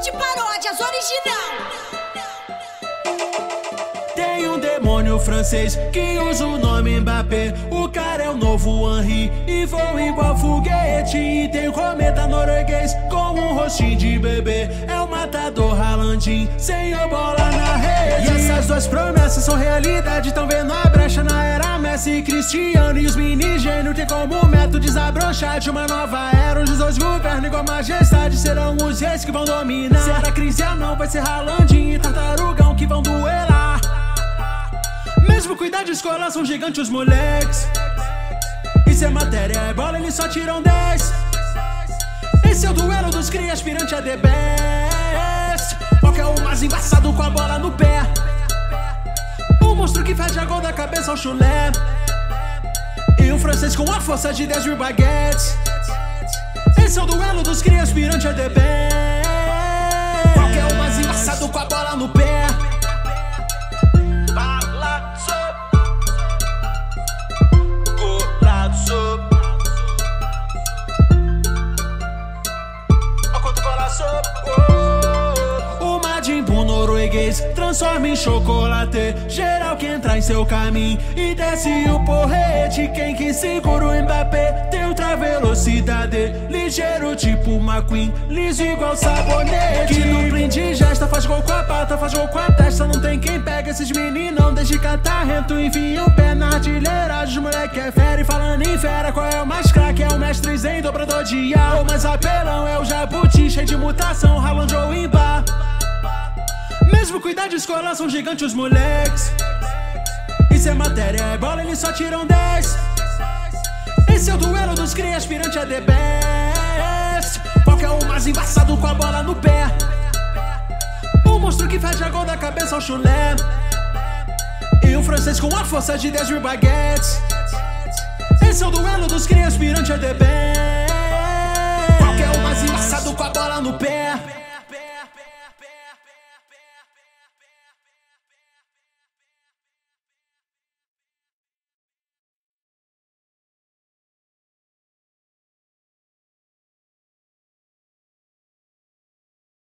de paródias original. Tem um demônio francês que usa o nome Mbappé. O cara é o novo Henri e voa igual foguete. E tem o cometa norueguês com um rostinho de bebê. É o matador Ralandim, sem a bola na rede. E essas duas promessas são realidade. Tão vendo a brecha na e Cristiano. E os mini gênio tem como método desabrochar de uma nova era. Onde os dois governam igual majestade. Serão os reis que vão dominar. Se era crise não, vai ser Ralandim e Tartarugão que vão duelar. Mesmo cuidar de escola são gigantes os moleques. Se a matéria é bola, eles só tiram 10. Esse é o duelo dos cria aspirante a the que faz a gol da cabeça ao chulé. E um francês com a força de 10 mil baguetes. Esse é o duelo dos cria aspirante a the norueguês transforma em chocolate Geral que entra em seu caminho. E desce o porrete Quem que segura o Mbappé? Tem outra velocidade Ligeiro tipo McQueen, liso igual sabonete. Que no blinde gesta, faz gol com a pata, faz gol com a testa. Não tem quem pega esses meninão desde catarrento Enfia o pé na artilheiragem, os moleque é fera E falando em fera, qual é o mais craque? É o mestre zen, dobrador de ar. O mais apelão é o jabuti, cheio de mutação, Haaland ou Imba mesmo cuidar de escola são gigantes os moleques. Se a matéria é bola, eles só tiram 10. Esse é o duelo dos cria aspirante a the best. Qual que é o mais embaçado com a bola no pé? O monstro que faz a gol da cabeça ao chulé. E um francês com a força de 10 mil baguetes. Esse é o duelo dos cria aspirante a the best. Qual que é o mais embaçado